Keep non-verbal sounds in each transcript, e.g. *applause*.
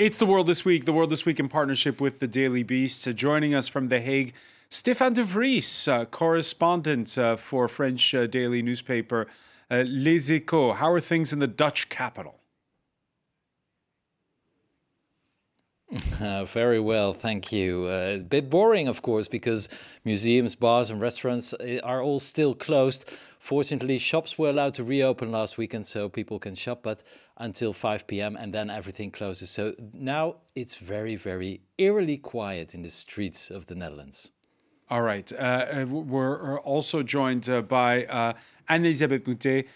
It's the World This Week, the World This Week in partnership with the Daily Beast. Uh, joining us from The Hague, Stefan de Vries, uh, correspondent uh, for French uh, daily newspaper uh, Les Echos. How are things in the Dutch capital? *laughs* Uh, very well, thank you. Uh, a bit boring, of course, because museums, bars, and restaurants are all still closed. Fortunately, shops were allowed to reopen last weekend, so people can shop, but until 5 p.m. and then everything closes. So now it's very, very eerily quiet in the streets of the Netherlands. All right. Uh, we're also joined uh, by uh, Anne-Elisabeth Moutet,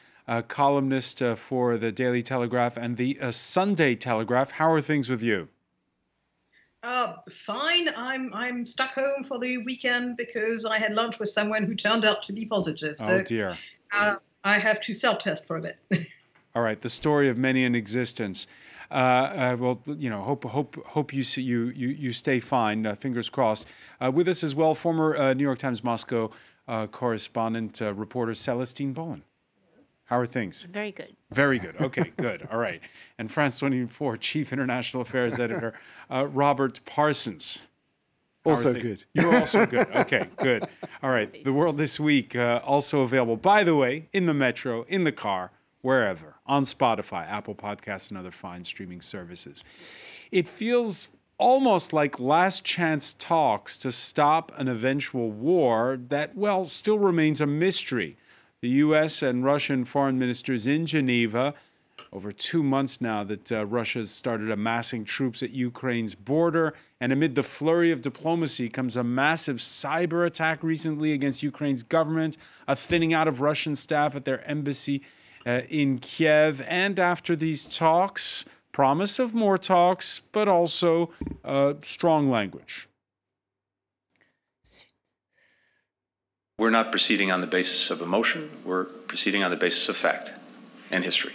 columnist uh, for the Daily Telegraph and the uh, Sunday Telegraph. How are things with you? Uh, fine. I'm I'm stuck home for the weekend because I had lunch with someone who turned out to be positive. So, oh dear. Uh, I have to self-test for a bit. *laughs* All right, the story of many in existence. Uh, uh, well, you know, hope hope hope you see, you you you stay fine. Uh, fingers crossed. Uh, with us as well, former uh, New York Times Moscow uh, correspondent reporter Celestine Bohlen. How are things? Very good. Very good. Okay, good. All right. And France 24 Chief International Affairs Editor uh, Robert Parsons. Also good. You're also good. Okay, good. All right. The World This Week, uh, also available, by the way, in the metro, in the car, wherever, on Spotify, Apple Podcasts, and other fine streaming services. It feels almost like last chance talks to stop an eventual war that, well, still remains a mystery the U.S. and Russian foreign ministers in Geneva. Over two months now that uh, has started amassing troops at Ukraine's border. And amid the flurry of diplomacy comes a massive cyber attack recently against Ukraine's government, a thinning out of Russian staff at their embassy uh, in Kiev. And after these talks, promise of more talks, but also uh, strong language. We're not proceeding on the basis of emotion, we're proceeding on the basis of fact and history.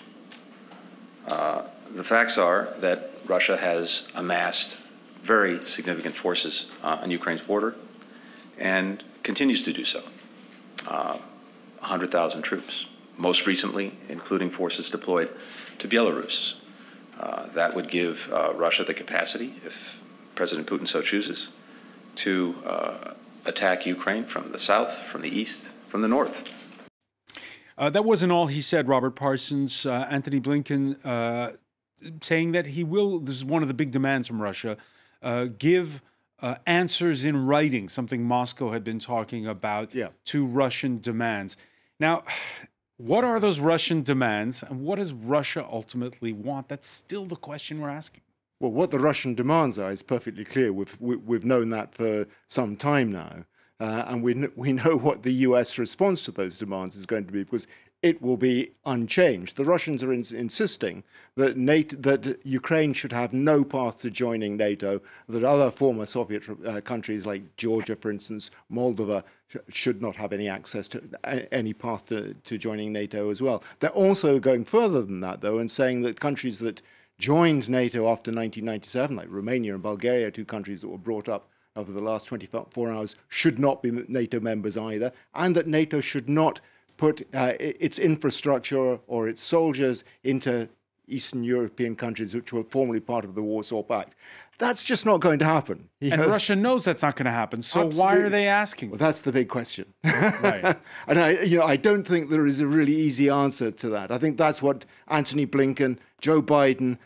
Uh, the facts are that Russia has amassed very significant forces uh, on Ukraine's border and continues to do so. Uh, 100,000 troops, most recently, including forces deployed to Belarus. Uh, that would give uh, Russia the capacity, if President Putin so chooses, to uh, attack Ukraine from the south, from the east, from the north. Uh, that wasn't all he said, Robert Parsons. Uh, Antony Blinken uh, saying that he will, this is one of the big demands from Russia, uh, give uh, answers in writing, something Moscow had been talking about yeah. to Russian demands. Now, what are those Russian demands and what does Russia ultimately want? That's still the question we're asking. Well, what the Russian demands are is perfectly clear. We've we've known that for some time now, uh, and we we *laughs* know what the U.S. response to those demands is going to be because it will be unchanged. The Russians are in, insisting that NATO, that Ukraine should have no path to joining NATO. That other former Soviet uh, countries like Georgia, for instance, Moldova, sh should not have any access to any path to, to joining NATO as well. They're also going further than that, though, and saying that countries that joined NATO after 1997, like Romania and Bulgaria, two countries that were brought up over the last 24 hours, should not be NATO members either, and that NATO should not put uh, its infrastructure or its soldiers into Eastern European countries which were formerly part of the Warsaw Pact. That's just not going to happen. *laughs* And know? Russia knows that's not going to happen. So Absolutely. why are they asking? Well, that's the big question. right. *laughs* and I, you know, I don't think there is a really easy answer to that. I think that's what Antony Blinken, Joe Biden,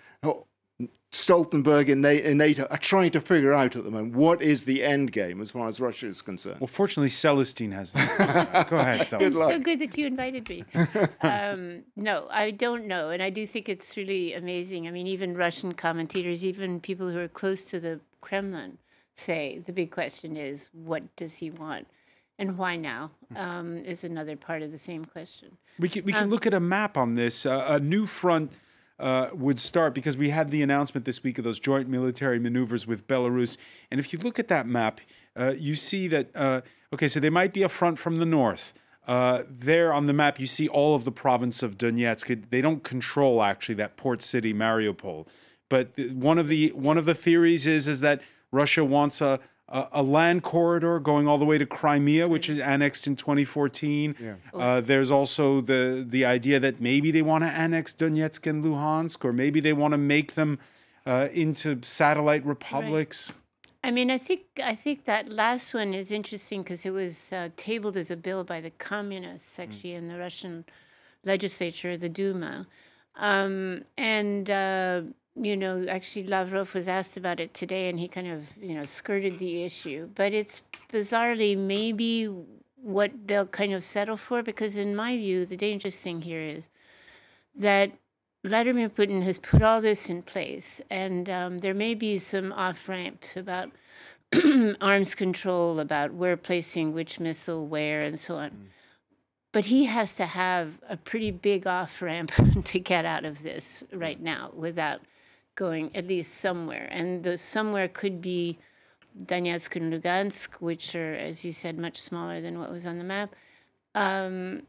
Stoltenberg and NATO are trying to figure out at the moment what is the end game as far as Russia is concerned. Well, fortunately, Celestine has that. *laughs* Go ahead, Celestine. It's so good that you invited me. *laughs* um, no, I don't know. And I do think it's really amazing. I mean, even Russian commentators, even people who are close to the Kremlin, say the big question is what does he want? And why now um, is another part of the same question. We can, we can um, look at a map on this. Uh, a new front uh, would start because we had the announcement this week of those joint military maneuvers with Belarus. And if you look at that map, uh, you see that, uh, okay, so there might be a front from the north. Uh, there on the map, you see all of the province of Donetsk. They don't control actually that port city, Mariupol. But one of the one of the theories is is that Russia wants a a, a, land corridor going all the way to Crimea, which is annexed in 2014. Yeah. Uh, there's also the the idea that maybe they want to annex Donetsk and Luhansk, or maybe they want to make them uh, into satellite republics. Right. I mean, I think I think that last one is interesting because it was uh, tabled as a bill by the communists mm. actually mm. in the Russian legislature, the Duma, um, and uh, you know, actually Lavrov was asked about it today, and he kind of you know skirted the issue. But it's bizarrely maybe what they'll kind of settle for because, in my view, the dangerous thing here is that Vladimir Putin has put all this in place, and um, there may be some off ramps about *clears throat* arms control, about where placing which missile where, and so on. Mm. But he has to have a pretty big off ramp *laughs* to get out of this right now without going at least somewhere. And the somewhere could be Donetsk and Lugansk, which are, as you said, much smaller than what was on the map. Um,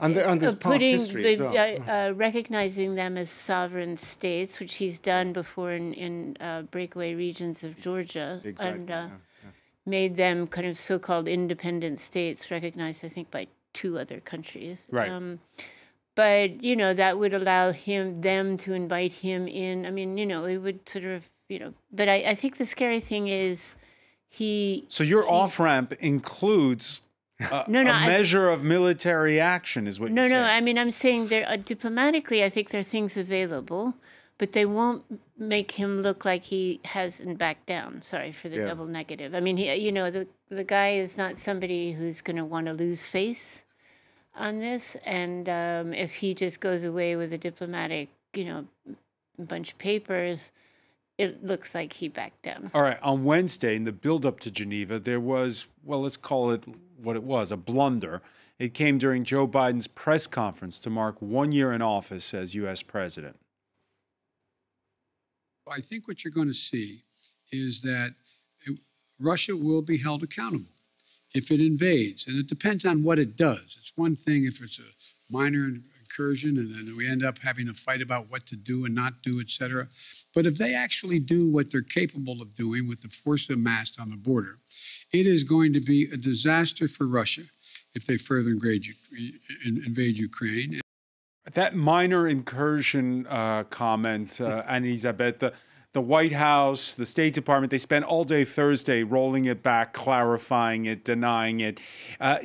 and, the, and there's past history the, well. uh, uh, recognizing them as sovereign states, which he's done before in, in uh, breakaway regions of Georgia, exactly, and uh, yeah, yeah. made them kind of so-called independent states, recognized, I think, by two other countries. Right. Um, but you know that would allow him them to invite him in. I mean, you know, it would sort of you know. But I, I think the scary thing is he. So your off ramp includes uh, no, no, a measure I, of military action is what you're no, no. I mean, I'm saying there uh, diplomatically. I think there are things available, but they won't make him look like he hasn't backed down. Sorry for the yeah. double negative. I mean, he, you know, the the guy is not somebody who's going to want to lose face on this, and um, if he just goes away with a diplomatic, you know, bunch of papers it looks like he backed down. All right. On Wednesday, in the build up to Geneva, there was, well, let's call it what it was a blunder. It came during Joe Biden's press conference to mark one year in office as U.S. president. I think what you're going to see is that Russia will be held accountable if it invades. And it depends on what it does. It's one thing if it's a minor incursion and then we end up having a fight about what to do and not do, et cetera. But if they actually do what they're capable of doing with the force amassed on the border, it is going to be a disaster for Russia if they further invade, Ukraine. That minor incursion uh, comment, uh, the White House, the State Department, they spent all day Thursday rolling it back, clarifying it, denying it. Uh,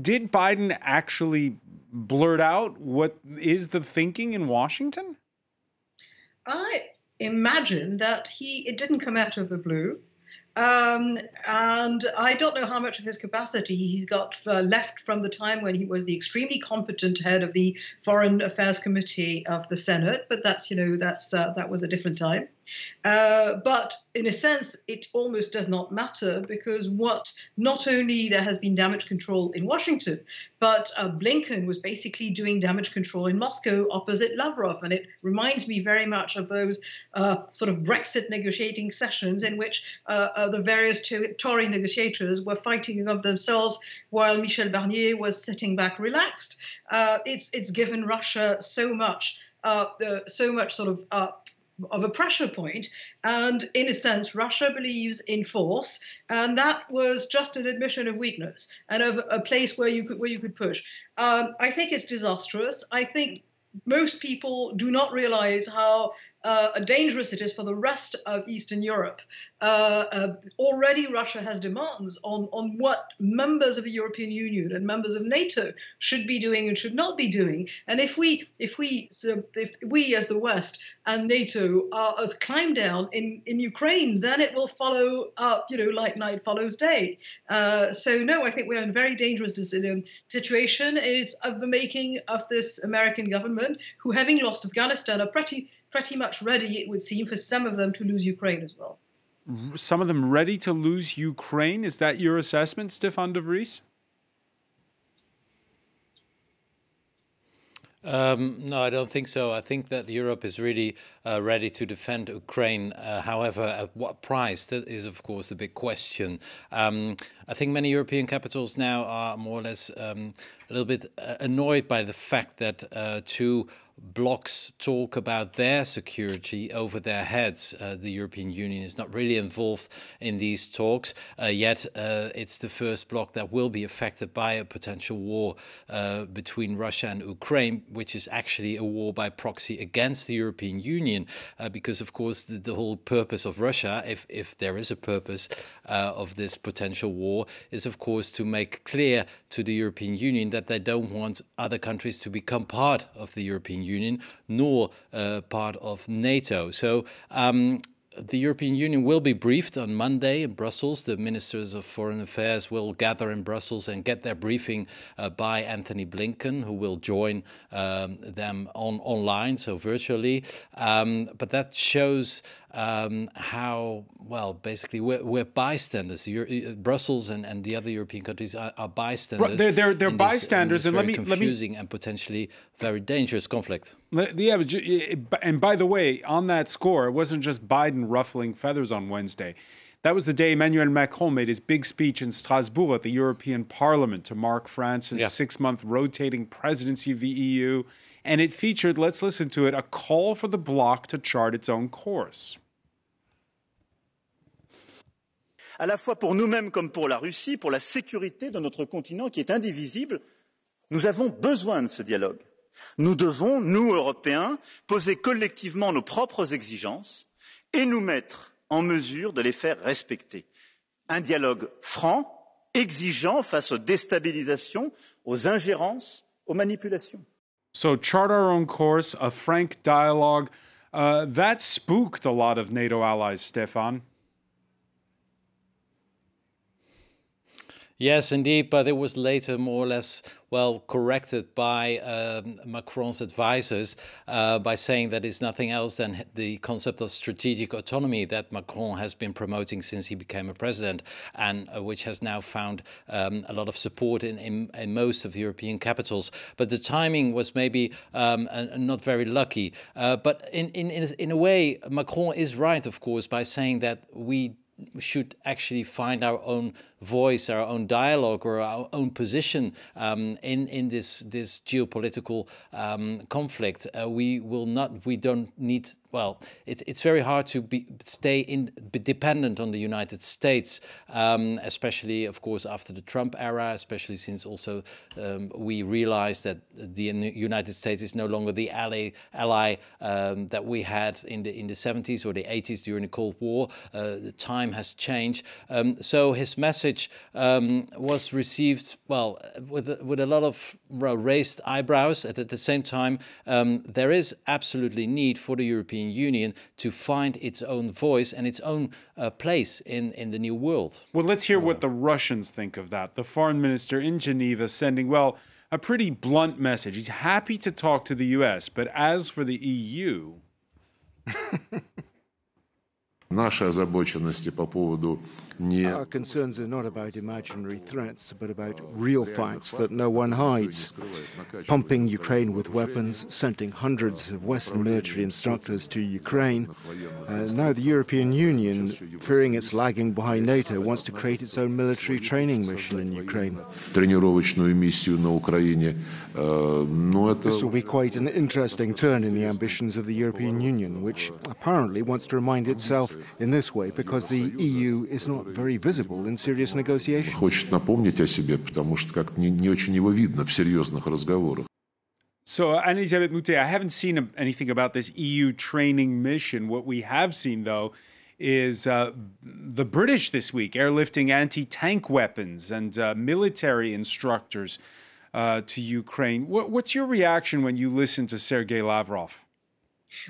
did Biden actually blurt out what is the thinking in Washington? I imagine that he it didn't come out of the blue. Um, and I don't know how much of his capacity he's got uh, left from the time when he was the extremely competent head of the Foreign Affairs Committee of the Senate, but that's you know that's uh, that was a different time. Uh, but in a sense, it almost does not matter because what not only there has been damage control in Washington, but uh, Blinken was basically doing damage control in Moscow opposite Lavrov. And it reminds me very much of those uh, sort of Brexit negotiating sessions in which uh, uh, the various Tory negotiators were fighting among themselves while Michel Barnier was sitting back relaxed. it's, it's given Russia so much. Uh, so much sort of uh, of a pressure point. And in a sense, Russia believes in force, and that was just an admission of weakness and of a place where you could where you could push. Um, I think it's disastrous. I think most people do not realize how uh, dangerous it is for the rest of Eastern Europe. Uh, uh, already, Russia has demands on, on what members of the European Union and members of NATO should be doing and should not be doing. And if we, if we, so if we as the West and NATO are as climb down in, in Ukraine, then it will follow up, you know, like night follows day. Uh, so no, I think we're in a very dangerous situation. It's of the making of this American government, who, having lost Afghanistan, are pretty pretty much ready, it would seem, for some of them to lose Ukraine as well. Some of them ready to lose Ukraine? Is that your assessment, Stefan de Vries? Um, no, I don't think so. I think that Europe is really uh, ready to defend Ukraine. Uh, however, at what price? That is, of course, the big question. Um, I think many European capitals now are more or less um, a little bit uh, annoyed by the fact that uh, two blocs talk about their security over their heads. Uh, the European Union is not really involved in these talks, uh, yet uh, it's the first bloc that will be affected by a potential war uh, between Russia and Ukraine, which is actually a war by proxy against the European Union, uh, because of course the, the, whole purpose of Russia, if, if there is a purpose uh, of this potential war, is of course to make clear to the European Union that they don't want other countries to become part of the European Union Union nor uh, part of NATO. So um, the European Union will be briefed on Monday in Brussels. The ministers of foreign affairs will gather in Brussels and get their briefing uh, by Antony Blinken, who will join um, them on online, so virtually. Um, but that shows um, how, well, basically we're, we're bystanders. Euro Brussels and, and the other European countries are, are bystanders. They're, they're, they're bystanders, this, and let me confusing let me, and potentially very dangerous conflict. Yeah, and by the way, on that score, it wasn't just Biden ruffling feathers on Wednesday. That was the day Emmanuel Macron made his big speech in Strasbourg at the European Parliament to mark France's yeah. six month rotating presidency of the EU. And it featured, let's listen to it, a call for the bloc to chart its own course. à la fois pour nous-mêmes comme pour la Russie, pour la sécurité de notre continent qui est indivisible, nous avons besoin de ce dialogue. Nous devons, nous, Européens, poser collectivement nos propres exigences et nous mettre en mesure de les faire respecter. Un dialogue franc, exigeant face aux déstabilisations, aux ingérences, aux manipulations. So, chart our own course, a frank dialogue. Uh, that spooked a lot of NATO allies, Stefan. Yes, indeed, but it was later more or less well corrected by um, Macron's advisors uh, by saying that it's nothing else than the concept of strategic autonomy that Macron has been promoting since he became a president, and uh, which has now found um, a lot of support in, in, in, most of European capitals. But the timing was maybe um, not very lucky. Uh, but in, in, in a way, Macron is right, of course, by saying that we should actually find our own voice, our own dialogue, or our own position um, in in this this geopolitical um, conflict. Uh, we will not. We don't need. Well, it's it's very hard to be stay in be dependent on the United States, um, especially of course after the Trump era, especially since also um, we realized that the United States is no longer the ally ally um, that we had in the in the 70s or the 80s during the Cold War. Uh, the time has changed. Um, so his message um, was received, well, with, with a lot of raised eyebrows. At, at the same time, um, there is absolutely need for the European Union to find its own voice and its own uh, place in, in the new world. Well, let's hear what the Russians think of that. The foreign minister in Geneva sending, well, a pretty blunt message. He's happy to talk to the US, but as for the EU. *laughs* Наши озабоченности по поводу Our concerns are not about imaginary threats, but about real facts that no one hides. Pumping Ukraine with weapons, sending hundreds of Western military instructors to Ukraine. Uh, now the European Union, fearing it's lagging behind NATO, wants to create its own military training mission in Ukraine. Тренировочную миссию на Украине. This will be quite an interesting turn in the ambitions of the European Union, which apparently wants to remind itself in this way because the EU is not very visible in serious negotiations. So, Anne-Elisabeth Moutet, I haven't seen anything about this EU training mission. What we have seen, though, is uh, the British this week airlifting anti tank weapons and uh, military instructors uh, to Ukraine. What, what's your reaction when you listen to Sergei Lavrov?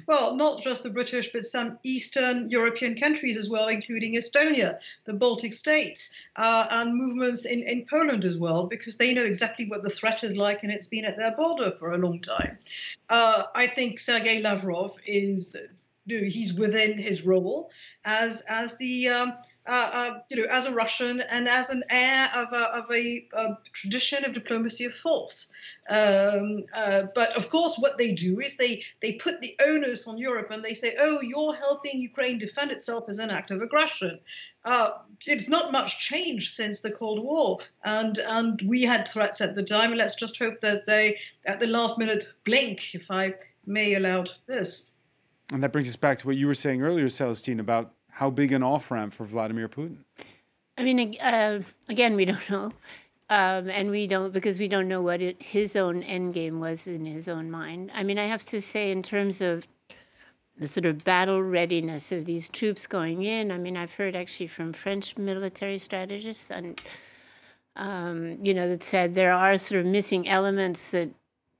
Well, not just the British, but some Eastern European countries as well, including Estonia, the Baltic states, uh, and movements in, in Poland as well, because they know exactly what the threat is like and it's been at their border for a long time. Uh, I think Sergei Lavrov is he's within his role as as the um, uh, uh, you know, as a Russian and as an heir of a, of a, a tradition of diplomacy of force. Um, uh, but of course, what they do is they they put the onus on Europe and they say, "Oh, you're helping Ukraine defend itself as an act of aggression." Uh, it's not much changed since the Cold War, and and we had threats at the time. Let's just hope that they, at the last minute, blink. If I may allow this. And that brings us back to what you were saying earlier, Celestine, about how big an off ramp for Vladimir Putin. I mean, uh, again, we don't *laughs* know. Um, and we don't because we don't know what it, his own end game was in his own mind. I mean, I have to say, in terms of the sort of battle readiness of these troops going in, I mean, I've heard actually from French military strategists and um, you know that said there are sort of missing elements that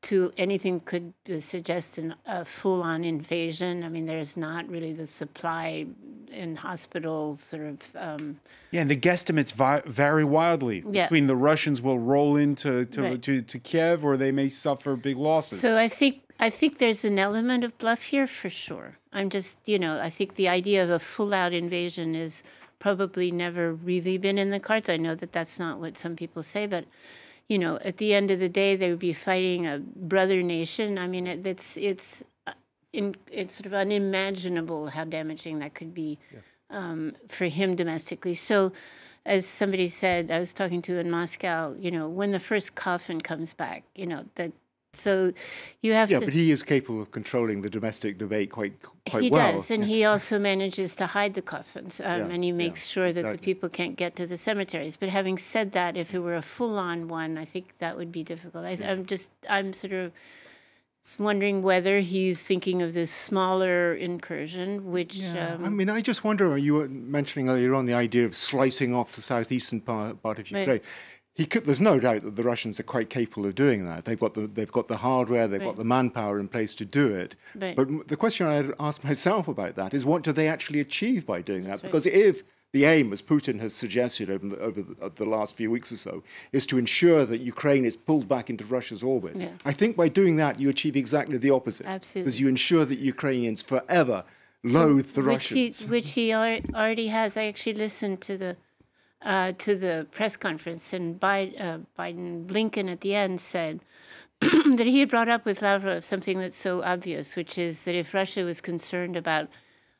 to anything could suggest an, a full-on invasion. I mean, there's not really the supply in hospitals sort of. Um, yeah, and the guesstimates vi- vary wildly yeah. between the Russians will roll into to, Right. to, to Kiev or they may suffer big losses. So I think I think there's an element of bluff here for sure. I'm just you know I think the idea of a full-out invasion is probably never really been in the cards. I know that that's not what some people say, but you know at the end of the day they would be fighting a brother nation. I mean it, it's it's uh, in, it's sort of unimaginable how damaging that could be um, for him domestically. So. As somebody said, I was talking to in Moscow. You know, when the first coffin comes back, you know that. So, you have to Yeah, to. but he is capable of controlling the domestic debate quite quite he well. does, and he also manages to hide the coffins, um, Yeah, and he yeah, makes sure that the people can't get to the cemeteries. But having said that, if it were a full-on one, I think that would be difficult. I, I'm just, I'm sort of wondering whether he's thinking of this smaller incursion, which um, I mean, I just wonder. You were mentioning earlier on the idea of slicing off the southeastern part, part of Right. Ukraine. He could, there's no doubt that the Russians are quite capable of doing that. They've got the they've got the hardware, they've got the manpower in place to do it. Right. But the question I had asked *laughs* myself about that is, what do they actually achieve by doing that? right. Because if the aim, as Putin has suggested over the, over the, last few weeks or so, is to ensure that Ukraine is pulled back into Russia's orbit. Yeah. I think by doing that, you achieve exactly the opposite. Absolutely. Because you ensure that Ukrainians forever loathe the which he, Russians. which he already has. I actually listened to the uh, to the press conference, and Biden, uh, Biden Blinken at the end said *clears throat* that he had brought up with Lavrov something that's so obvious, which is that if Russia was concerned about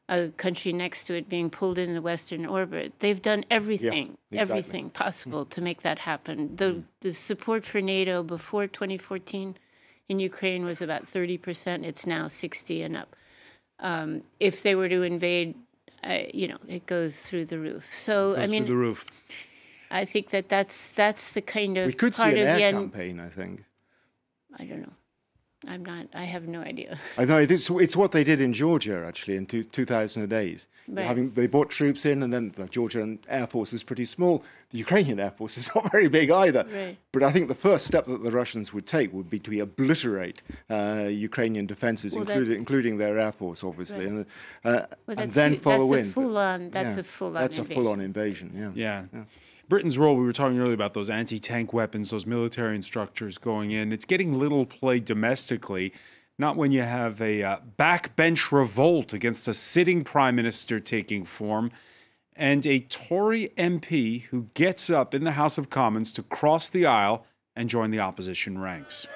a country next to it being pulled in the Western orbit, they've done everything, exactly. everything possible to make that happen. The the support for NATO before 2014 in Ukraine was about 30 percent. It's now 60 and up um, if they were to invade, uh, you know, it goes through the roof. So I mean, through the roof. I think that that's that's the kind of we could see part an the end. campaign, I think. I don't know. I'm not. I have no idea. *laughs* I know it's, it's what they did in Georgia actually in two, 2008. Right. Having they brought troops in, and then the Georgian air force is pretty small. The Ukrainian air force is *laughs* not very big either. Right. But I think the first step that the Russians would take would be to obliterate uh, Ukrainian defences, Well, that- including including their air force, obviously, Right. and, uh, Well, and then hu- follow that's in. A full on. That's Yeah, a full on. That's a full-on invasion. Yeah. Yeah. Britain's role, we were talking earlier about those anti tank weapons, those military instructors going in. It's getting little play domestically, not when you have a uh, backbench revolt against a sitting prime minister taking form and a Tory MP who gets up in the House of Commons to cross the aisle and join the opposition ranks.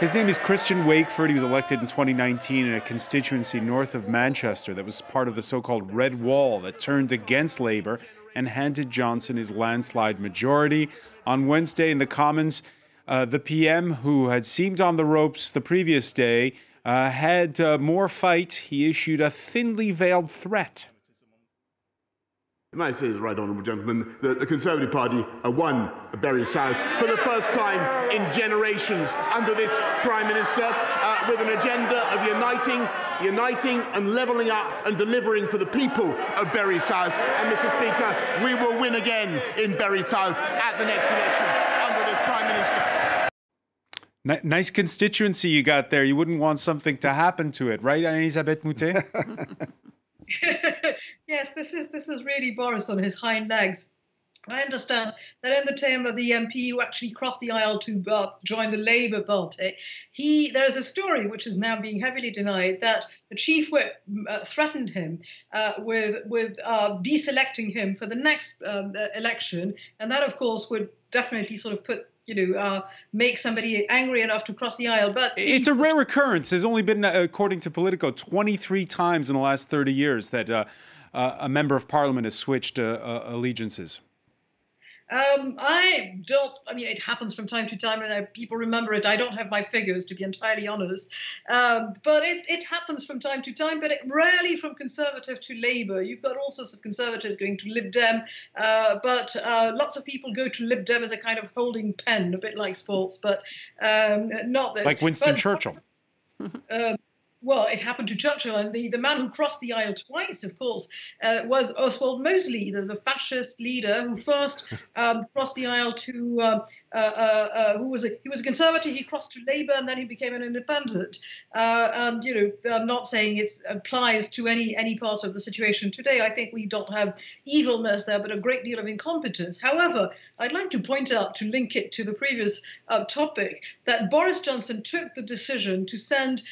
His name is Christian Wakeford. He was elected in 2019 in a constituency north of Manchester that was part of the so called Red Wall that turned against Labour and handed Johnson his landslide majority. On Wednesday in the Commons, uh, the PM, who had seemed on the ropes the previous day, uh, had uh, more fight. He issued a thinly veiled threat. May I say, right honourable gentlemen, that the Conservative Party won Bury South for the first time in generations under this Prime Minister, uh, with an agenda of uniting, uniting and levelling up and delivering for the people of Bury South. And Mr Speaker, we will win again in Bury South at the next election under this Prime Minister. Ni- nice constituency you got there. You wouldn't want something to happen to it, right, Elisabeth Moutet? *laughs* yes, this is this is really Boris on his hind legs. I understand that in the time of the MP who actually crossed the aisle to uh, join the Labour Party, he there is a story which is now being heavily denied that the chief whip uh, threatened him uh, with with uh, deselecting him for the next um, uh, election, and that of course would definitely sort of put you know uh, make somebody angry enough to cross the aisle. But It's a rare occurrence. There's only been, uh, according to Politico, 23 times in the last 30 years that uh, uh, a member of parliament has switched uh, uh, allegiances. Um, I don't. I mean, it happens from time to time, and I, people remember it. I don't have my figures, to be entirely honest, um, but it, it happens from time to time. But it rarely from Conservative to Labour. You've got all sorts of Conservatives going to Lib Dem, uh, but uh, lots of people go to Lib Dem as a kind of holding pen, a bit like sports, but um, not this. Like Winston but, Churchill. *laughs* Well, it happened to Churchill, and the, the man who crossed the aisle twice, of course, uh, was Oswald Mosley, the, the fascist leader who first *laughs* um, crossed the aisle to, uh, uh, uh, who was a, he was a conservative, he crossed to Labour, and then he became an independent. Uh, and, you know, I'm not saying it applies to any, any part of the situation today. I think we don't have evilness there, but a great deal of incompetence. However, I'd like to point out, to link it to the previous uh, topic, that Boris Johnson took the decision to send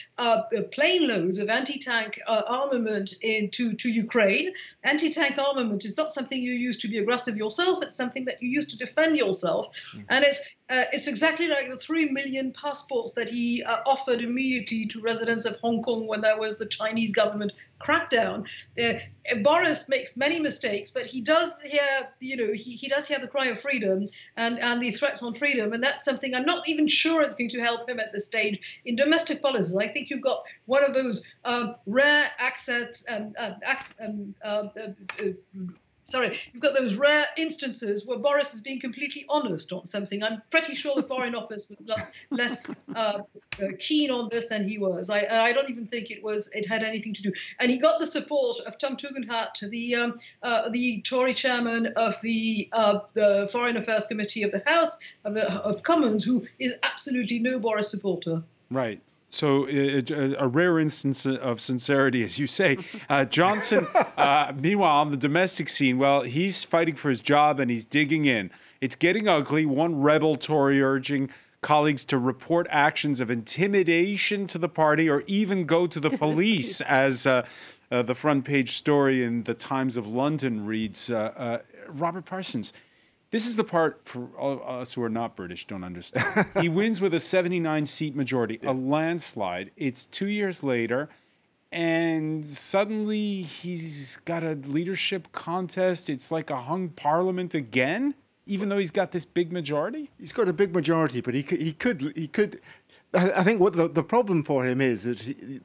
plane loads of anti-tank uh, armament into to Ukraine. Anti-tank armament is not something you use to be aggressive yourself. It's something that you use to defend yourself, mm-hmm. and it's uh, it's exactly like the three million passports that he uh, offered immediately to residents of Hong Kong when there was the Chinese government crackdown. Uh, Boris makes many mistakes, but he does hear, you know, he, he does hear the cry of freedom and, and the threats on freedom, and that's something I'm not even sure it's going to help him at this stage in domestic policy. I think you've got one of those um, rare accents and um, uh, uh, uh sorry, you've got those rare instances where Boris is being completely honest on something. I'm pretty sure the Foreign *laughs* Office was less, less uh, uh, keen on this than he was. I, I don't even think it was it had anything to do. And he got the support of Tom Tugendhat, the um, uh, the Tory chairman of the uh, the Foreign Affairs Committee of the House of the of Commons, who is absolutely no Boris supporter. Right. So a, a, rare instance of sincerity, as you say. Uh, Johnson, uh, *laughs* meanwhile, on the domestic scene, well, he's fighting for his job and he's digging in. It's getting ugly. One rebel Tory urging colleagues to report actions of intimidation to the party or even go to the police, *laughs* as uh, uh, the front page story in the Times of London reads. Uh, uh, Robert Parsons, this is the part for all us who are not British don't understand. he *laughs* wins with a 79 seat majority, yeah. a landslide. It's two years later, and suddenly he's got a leadership contest. It's like a hung parliament again, even though he's got this big majority. He's got a big majority, but he could, he could, he could. I think what the, the problem for him is that he,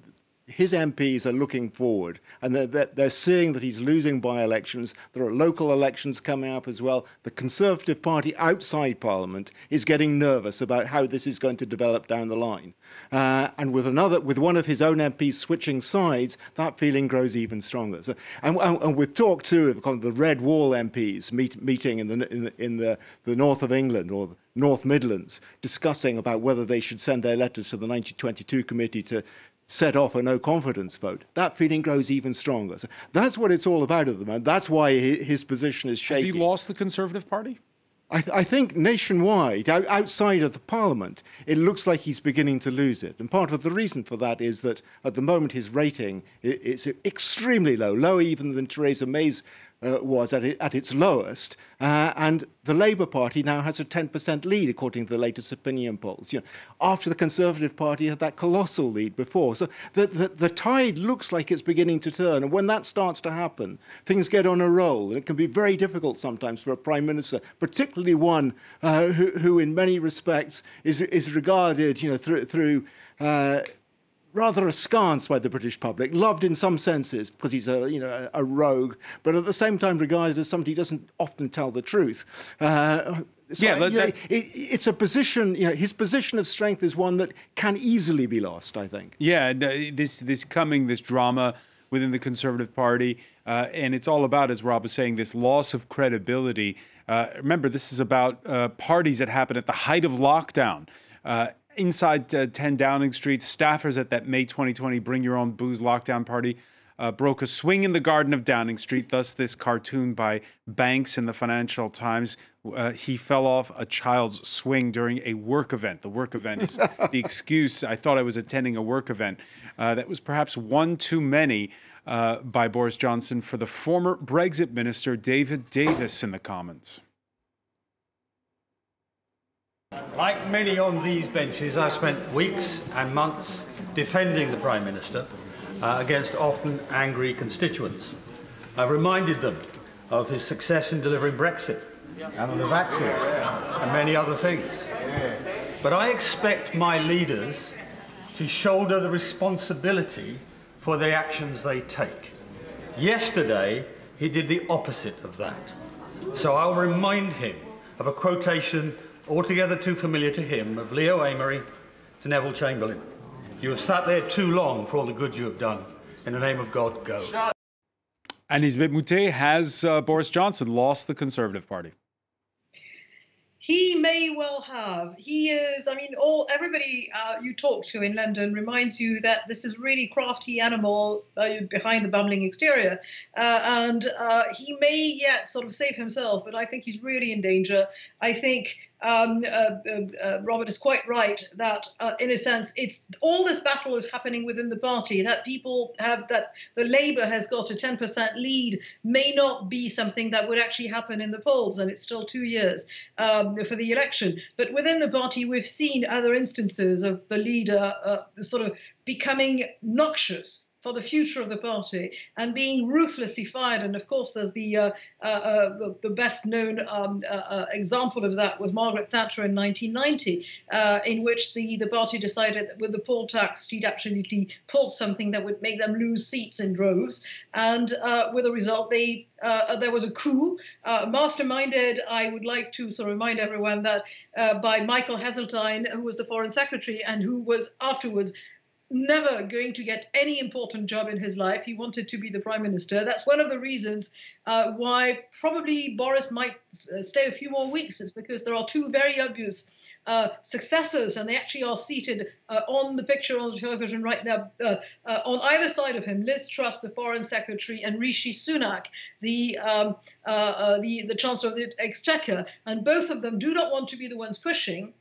his MPs are looking forward and they're, they're, seeing that he's losing by elections. There are local elections coming up as well. The Conservative Party outside Parliament is getting nervous about how this is going to develop down the line. Uh, and with another, with one of his own MPs switching sides, that feeling grows even stronger. So, and, and, with talk too of the Red Wall MPs meet, meeting in the in, the, in the, the north of England or North Midlands, discussing about whether they should send their letters to the 1922 committee to set off a no confidence vote, that feeling grows even stronger. So that's what it's all about at the moment. That's why his position is shaky. Has he lost the Conservative Party? I, th I, think nationwide, outside of the parliament, it looks like he's beginning to lose it. And part of the reason for that is that at the moment his rating is extremely low, lower even than Theresa May's uh, was at, it, at, its lowest. Uh, and the Labour Party now has a 10% lead, according to the latest opinion polls. You know, after the Conservative Party had that colossal lead before. So the, the, the tide looks like it's beginning to turn. And when that starts to happen, things get on a roll. And it can be very difficult sometimes for a Prime Minister, particularly one uh, who, who, in many respects, is, is regarded you know, through, through uh, rather askance by the British public, loved in some senses because he's a you know a, rogue, but at the same time regarded as somebody who doesn't often tell the truth. Uh, so, yeah, that, know, it, it's a position. You know, his position of strength is one that can easily be lost. I think. Yeah, this this coming this drama within the Conservative Party, uh, and it's all about, as Rob was saying, this loss of credibility. Uh, remember, this is about uh, parties that happen at the height of lockdown. Uh, inside uh, 10 Downing Street, staffers at that May 2020 Bring Your Own Booze lockdown party uh, broke a swing in the garden of Downing Street. Thus, this cartoon by Banx in the Financial Times. Uh, he fell off a child's swing during a work event. The work event is *laughs* the excuse. I thought I was attending a work event. Uh, that was perhaps one too many. Uh, by Boris Johnson for the former Brexit minister David Davis in the Commons. Like many on these benches, I spent weeks and months defending the Prime Minister uh, against often angry constituents. I've reminded them of his success in delivering Brexit and on the vaccine and many other things. But I expect my leaders to shoulder the responsibility for the actions they take. Yesterday, he did the opposite of that. So I'll remind him of a quotation altogether too familiar to him of Leo Amery to Neville Chamberlain. You have sat there too long for all the good you have done. In the name of God, go. And Elisabeth Moutet has uh, Boris Johnson lost the Conservative Party? He may well have. He is. I mean, all everybody uh, you talk to in London reminds you that this is a really crafty animal uh, behind the bumbling exterior, uh, and uh, he may yet sort of save himself. But I think he's really in danger. I think um, uh, uh, uh, Robert is quite right that, uh, in a sense, it's all this battle is happening within the party. That people have that the Labour has got a 10% lead may not be something that would actually happen in the polls, and it's still two years um, for the election. But within the party, we've seen other instances of the leader uh, sort of becoming noxious for the future of the party and being ruthlessly fired. And of course, there's the uh, uh, uh the, the, best known um, uh, uh, example of that was Margaret Thatcher in 1990, uh, in which the, the party decided that with the poll tax, she'd absolutely pulled something that would make them lose seats in droves. And with a result, they there was a coup masterminded. I would like to sort of remind everyone that by Michael Heseltine, who was the foreign secretary and who was afterwards never going to get any important job in his life. He wanted to be the prime minister. That's one of the reasons uh, why probably Boris might uh, stay a few more weeks. It's because there are two very obvious uh, successors, and they actually are seated uh, on the picture on the television right now, uh, uh on either side of him. Liz Truss, the Foreign Secretary, and Rishi Sunak, the um, the the Chancellor of the Exchequer, and both of them do not want to be the ones pushing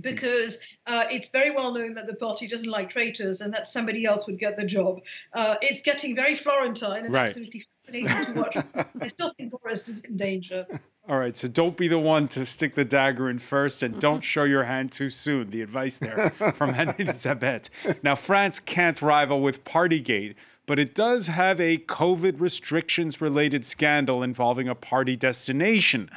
because uh, it's very well known that the party doesn't like traitors and that somebody else would get the job. Uh, it's getting very Florentine and right. absolutely fascinating to watch. I still think Boris is in danger. All right, so don't be the one to stick the dagger in first and don't *laughs* show your hand too soon. The advice there from Elisabeth. Now, France can't rival with Partygate, but it does have a COVID restrictions related scandal involving a party destination.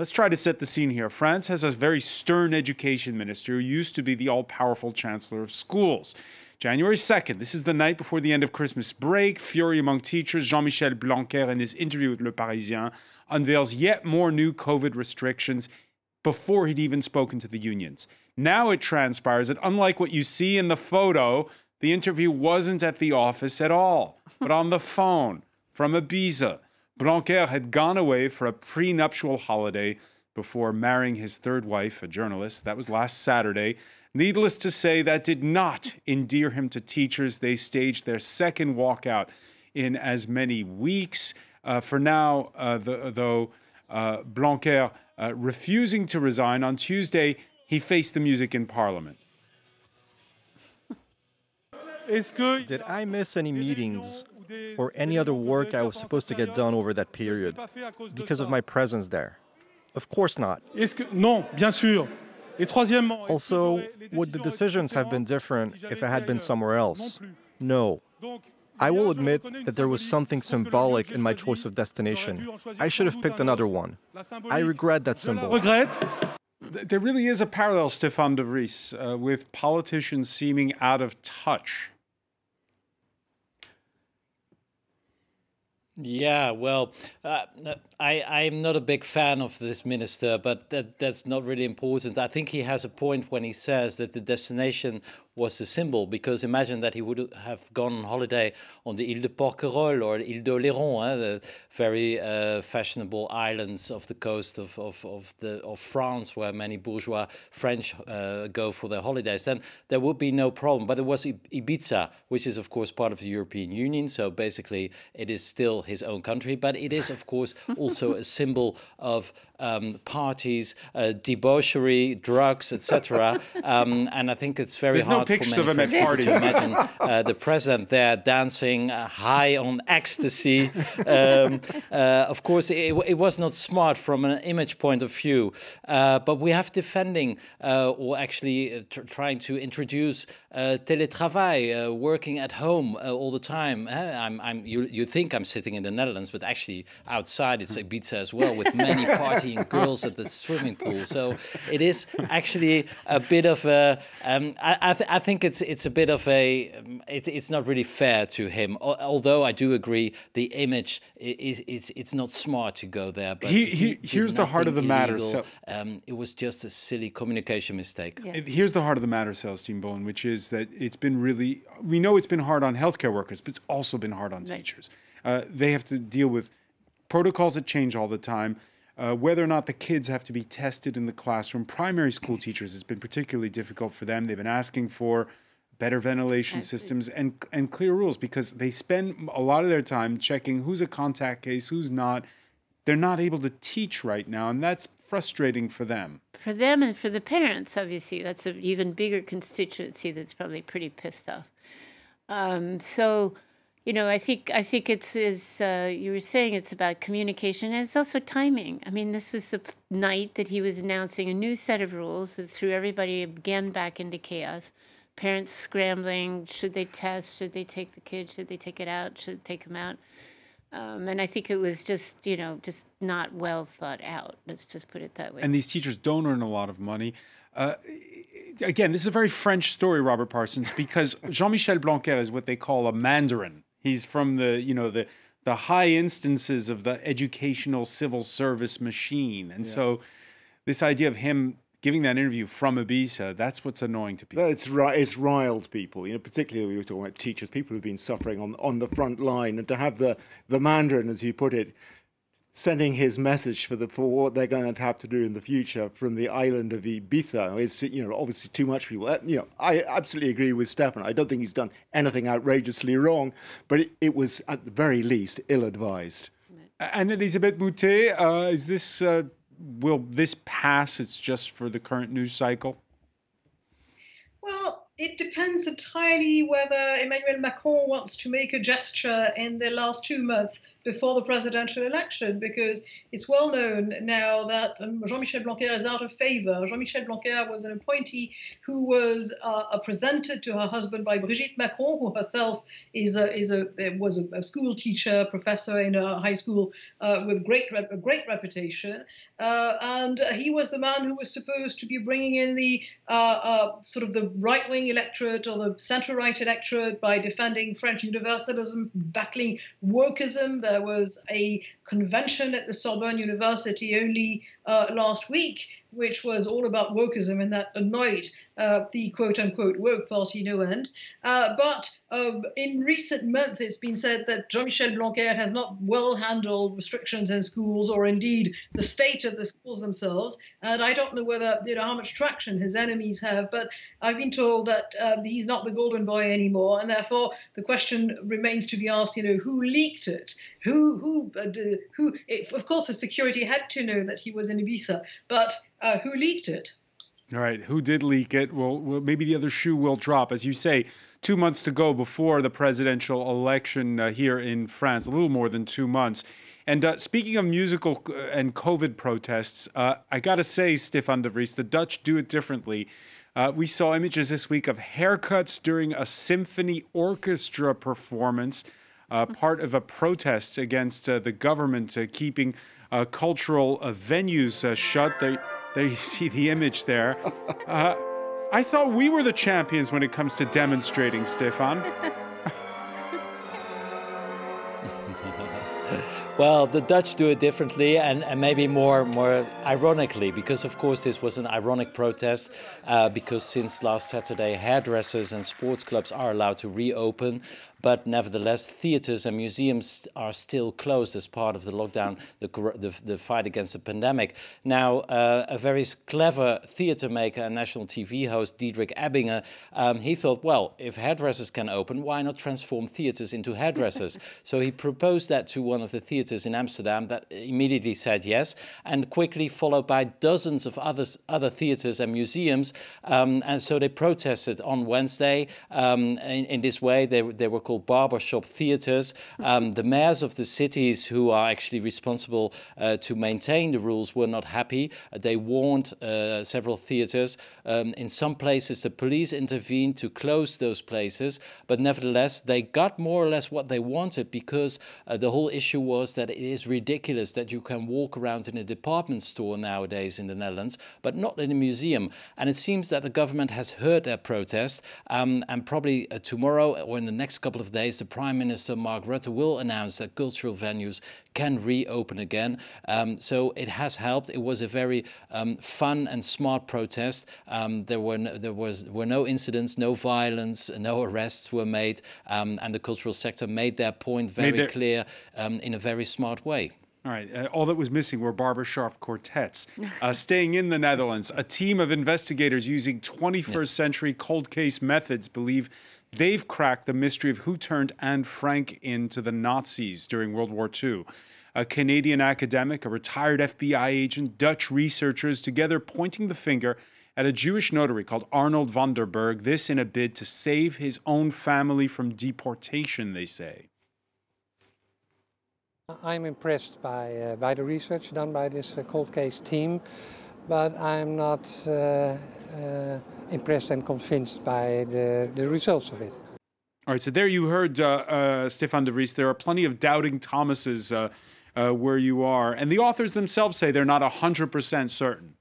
Let's try to set the scene here. France has a very stern education minister who used to be the all powerful chancellor of schools. January 2nd, this is the night before the end of Christmas break. Fury among teachers. Jean Michel Blanquer, in his interview with Le Parisien, unveils yet more new COVID restrictions before he'd even spoken to the unions. Now it transpires that, unlike what you see in the photo, the interview wasn't at the office at all, but on the phone from Ibiza. Blanquer had gone away for a prenuptial holiday before marrying his third wife, a journalist. That was last Saturday. Needless to say, that did not endear him to teachers. They staged their second walkout in as many weeks. Uh, for now, uh, the, though, uh, Blanquer uh, refusing to resign, on Tuesday, he faced the music in Parliament. Did I miss any meetings or any other work I was supposed to get done over that period because of my presence there? Of course not. Also, would the decisions have been different if I had been somewhere else? No. I will admit that there was something symbolic in my choice of destination. I should have picked another one. I regret that symbol. There really is a parallel, Stéphane de Vries, uh, with politicians seeming out of touch Yeah, well, uh, I, I'm not a big fan of this minister, but that, that's not really important. I think he has a point when he says that the destination was a symbol, because imagine that he would have gone on holiday on the Ile de Porquerolles or Ile d'Oléron, eh, the very uh, fashionable islands of the coast of, of, of, the, of France, where many bourgeois French uh, go for their holidays, then there would be no problem. But it was Ibiza, which is, of course, part of the European Union, so basically it is still his own country, but it is, of course, also a symbol of um, parties, uh, debauchery, drugs, etc. um, and I think it's very There's hard no pictures of him to imagine uh, the president there dancing uh, high on ecstasy. Um, uh, of course, it, it, was not smart from an image point of view, uh, but we have defending uh, or actually tr trying to introduce teletravail, working at home all the time. I'm, I'm, you, you think I'm sitting in the Netherlands, but actually outside it's Ibiza as well with many *laughs* party seeing girls at the swimming pool. So it is actually a bit of a. Um, I, I, th I, think it's it's a bit of a. Um, it, it's not really fair to him. Although I do agree, the image is it's it's not smart to go there. But he, he, here's the heart of the illegal. matter. So, um, it was just a silly communication mistake. Yeah. Here's the heart of the matter, Celestine Bohlen, which is that it's been really. We know it's been hard on healthcare workers, but it's also been hard on right. teachers. Uh, they have to deal with protocols that change all the time. Uh, whether or not the kids have to be tested in the classroom, primary school teachers has been particularly difficult for them. They've been asking for better ventilation systems and and clear rules because they spend a lot of their time checking who's a contact case, who's not. They're not able to teach right now, and that's frustrating for them. For them and for the parents, obviously, that's an even bigger constituency that's probably pretty pissed off. Um, so you know, I think I think it's as uh, you were saying, it's about communication and it's also timing. I mean, this was the night that he was announcing a new set of rules that threw everybody again back into chaos. Parents scrambling: should they test? Should they take the kid? Should they take it out? Should take him out? Um, and I think it was just, you know, just not well thought out. Let's just put it that way. And these teachers don't earn a lot of money. Uh, again, this is a very French story, Robert Parsons, because *laughs* Jean Michel Blanquer is what they call a Mandarin He's from the, you know, the the high instances of the educational civil service machine. And yeah. so this idea of him giving that interview from Ibiza, that's what's annoying to people. It's, it's riled people, you know, particularly we were talking about teachers, people who've been suffering on, on the front line. And to have the, the Mandarin, as you put it, sending his message for the for what they're going to have to do in the future from the island of Ibiza is you know obviously too much for people. You know, I absolutely agree with Stefan. I don't think he's done anything outrageously wrong, but it, it was at the very least ill-advised. And Elisabeth Moutet, uh, is this uh, will this pass? It's just for the current news cycle. Well, it depends entirely whether Emmanuel Macron wants to make a gesture in the last two months before the presidential election because it's well known now that um, Jean-Michel Blanquer is out of favor. Jean-Michel Blanquer was an appointee who was uh, presented to her husband by Brigitte Macron, who herself is a, is a was a, school teacher, professor in a high school uh, with great a great reputation, uh, and he was the man who was supposed to be bringing in the uh, uh, sort of the right-wing electorate or the centre-right electorate by defending French universalism, battling wokeism there was a convention at the Sorbonne University only uh, last week which was all about wokeism and that annoyed uh, the quote unquote woke party no end. Uh, but uh, in recent months, it's been said that Jean Michel Blanquer has not well handled restrictions in schools or indeed the state of the schools themselves. And I don't know whether, you know, how much traction his enemies have, but I've been told that uh, he's not the golden boy anymore. And therefore, the question remains to be asked, you know, who leaked it? Who, who, uh, who, of course, the security had to know that he was in Ibiza, but uh, who leaked it. All right, who did leak it? Well, well, maybe the other shoe will drop. As you say, two months to go before the presidential election uh, here in France, a little more than two months. And uh, speaking of musical uh, and COVID protests, uh, I got to say, Stefan de Vries, the Dutch do it differently. Uh, we saw images this week of haircuts during a symphony orchestra performance, uh, part of a protest against the government keeping cultural venues shut. They there you see the image there. *laughs* Uh, I thought we were the champions when it comes to demonstrating, Stefan. *laughs* Well, the Dutch do it differently and, and maybe more more ironically, because of course this was an ironic protest, uh, because since last Saturday, hairdressers and sports clubs are allowed to reopen. But nevertheless, theaters and museums are still closed as part of the lockdown, the, the, the fight against the pandemic. Now, uh, a very clever theater maker and national TV host, Diederik Ebbinge, um, he thought, well, if hairdressers can open, why not transform theaters into hairdressers? *laughs* so he proposed that to one of the theaters in Amsterdam that immediately said yes, and quickly followed by dozens of others, other theaters and museums. Um, and so they protested on Wednesday. Um, in, in, this way, they, they were so-called barbershop theaters. Um, the mayors of the cities who are actually responsible uh, to maintain the rules were not happy. Uh, they warned uh, several theaters. Um, in some places, the police intervened to close those places, but nevertheless, they got more or less what they wanted because uh, the whole issue was that it is ridiculous that you can walk around in a department store nowadays in the Netherlands, but not in a museum. And it seems that the government has heard their protest, um, and probably uh, tomorrow or in the next couple of days, the Prime Minister Mark Rutte will announce that cultural venues can reopen again. Um, so it has helped. It was a very um, fun and smart protest. Um, there were no, there was were no incidents, no violence, no arrests were made, um, and the cultural sector made their point very their clear um, in a very smart way. All right. Uh, all that was missing were barbershop quartets. *laughs* Uh, staying in the Netherlands, a team of investigators using 21st yeah. century cold case methods believe they've cracked the mystery of who turned Anne Frank into the Nazis during World War II. A Canadian academic, a retired FBI agent, Dutch researchers, together pointing the finger at a Jewish notary called Arnold van den Bergh, this in a bid to save his own family from deportation, they say. I'm impressed by, uh, by the research done by this uh, cold case team, but I'm not uh, uh impressed and convinced by the, the results of it. All right, so there you heard uh, uh, Stefan de Vries. There are plenty of doubting Thomases where you are, and the authors themselves say they're not 100% certain.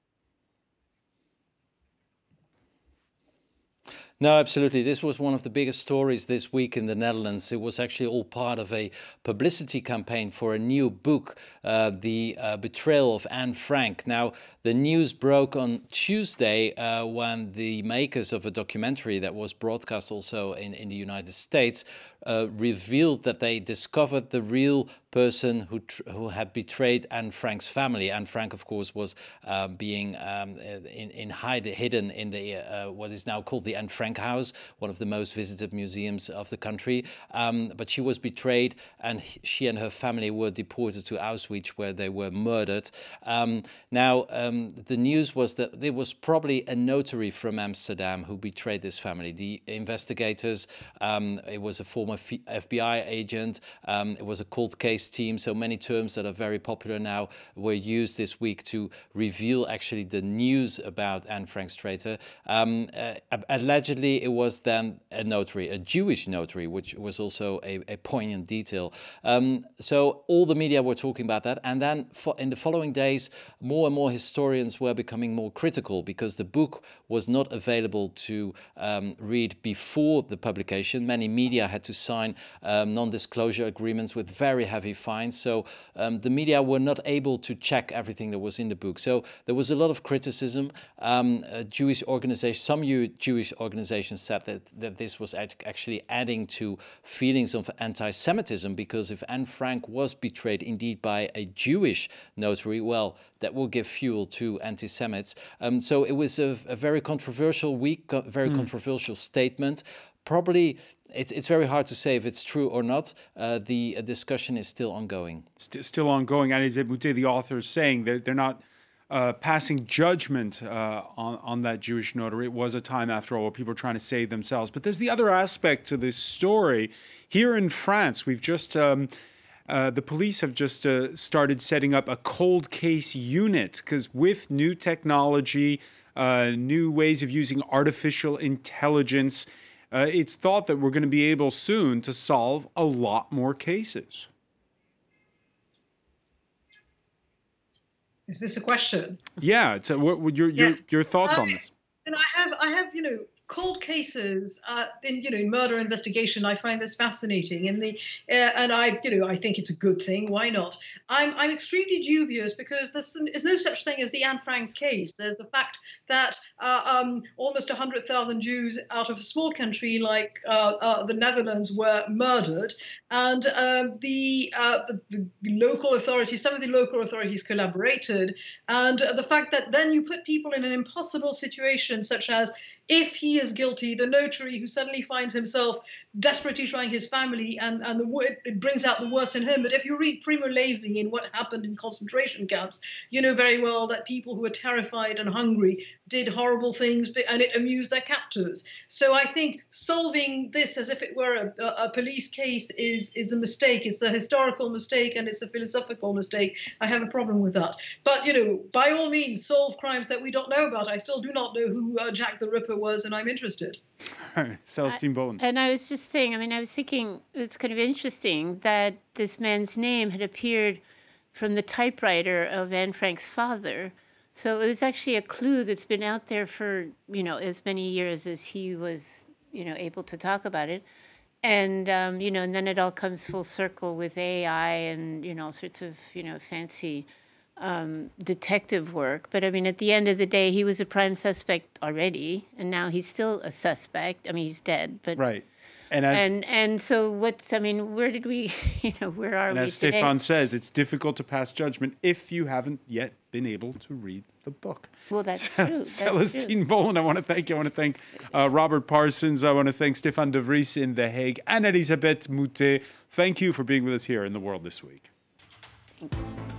No, absolutely. This was one of the biggest stories this week in the Netherlands. It was actually all part of a publicity campaign for a new book, uh, The uh, Betrayal of Anne Frank. Now, the news broke on Tuesday uh, when the makers of a documentary that was broadcast also in, in the United States uh, revealed that they discovered the real person who who had betrayed Anne Frank's family. Anne Frank, of course, was uh, being um, in, in hide, hidden in the uh, what is now called the Anne Frank House, one of the most visited museums of the country. Um, but she was betrayed, and she and her family were deported to Auschwitz, where they were murdered. Um, now, um, the news was that there was probably a notary from Amsterdam who betrayed this family. The investigators, um, it was a former FBI agent, um, it was a cold case team. So many terms that are very popular now were used this week to reveal actually the news about Anne Frank's traitor. Um, uh, allegedly, it was then a notary, a Jewish notary, which was also a, a poignant detail. Um, so all the media were talking about that. And then in the following days, more and more historians were becoming more critical because the book was not available to um, read before the publication. Many media had to sign um, non-disclosure agreements with very heavy fines. So um, the media were not able to check everything that was in the book. So there was a lot of criticism. Um, Jewish organizations, some Jewish organizations said that, that this was actually adding to feelings of anti-Semitism because if Anne Frank was betrayed indeed by a Jewish notary, well, that will give fuel to anti-Semites. Um, so it was a, a, very controversial week, very mm. controversial statement. Probably it's, it's very hard to say if it's true or not. Uh, the uh, discussion is still ongoing. St still ongoing. Annie Moutet, the author, is saying that they're not uh, passing judgment uh, on, on that Jewish notary. It was a time, after all, where people were trying to save themselves. But there's the other aspect to this story. Here in France, we've just. Um, uh, the police have just uh, started setting up a cold case unit because with new technology, new ways of using artificial intelligence, uh, it's thought that we're going to be able soon to solve a lot more cases. Is this a question? Yeah. It's a, what would your, yes. your, your thoughts on this? And I have, I have, you know, cold cases uh, in you know murder investigation i find this fascinating. And the uh, and i you know i think it's a good thing. Why not? I'm i'm extremely dubious because there's, there's no such thing as the anne frank case. There's the fact that uh, um, almost 100000 jews out of a small country like uh, uh, the netherlands were murdered. And um, the, uh, the, the local authorities some of the local authorities collaborated. And the fact that then you put people in an impossible situation such as if he is guilty, the notary who suddenly finds himself desperately trying his family and, and the, it brings out the worst in him. But if you read Primo Levi in what happened in concentration camps, you know very well that people who were terrified and hungry did horrible things and it amused their captors. So I think solving this as if it were a, a police case is, is a mistake. It's a historical mistake and it's a philosophical mistake. I have a problem with that. But, you know, by all means, solve crimes that we don't know about. I still do not know who uh, Jack the Ripper was, and I'm interested. *laughs* Celestine Bohlen. And I was just saying, I mean, I was thinking it's kind of interesting that this man's name had appeared from the typewriter of Anne Frank's father. So it was actually a clue that's been out there for, you know, as many years as he was, you know, able to talk about it. And, um, you know, and then it all comes full circle with AI and, you know, all sorts of, you know, fancy um, detective work. But I mean, at the end of the day, he was a prime suspect already, and now he's still a suspect. I mean, he's dead, but right. And as, and and so what's I mean, where did we, *laughs* you know, where are and we as today? Stefan says, it's difficult to pass judgment if you haven't yet been able to read the book. Well, that's *laughs* true. That's Celestine true. Bohlen, I want to thank you. I want to thank uh, Robert Parsons. I want to thank Stefan de Vries in The Hague and Elisabeth Moutet. Thank you for being with us here in the world this week. Thank you.